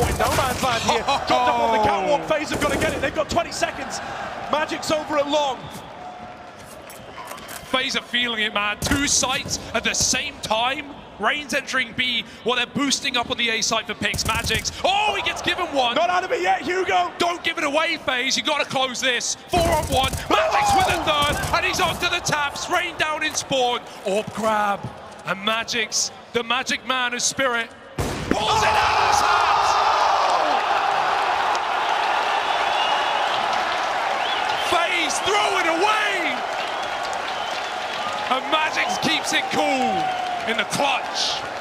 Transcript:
in no man's land here. Dropped up on the catwalk. FaZe oh. have got to get it. They've got 20 seconds. magixx over at long. FaZe are feeling it, man. Two sites at the same time. Rain's entering B while they're boosting up on the A site for picks. magixx. Oh, he gets given one. Not out of it yet, Hugo. Don't give it away, FaZe. You got to close this. Four on one. magixx oh! with a third, and he's onto the taps. Rain down in spawn. Orb grab. And magixx, the Magic Man of Spirit, pulls it out throw it away. And magixx keeps it cool in the clutch.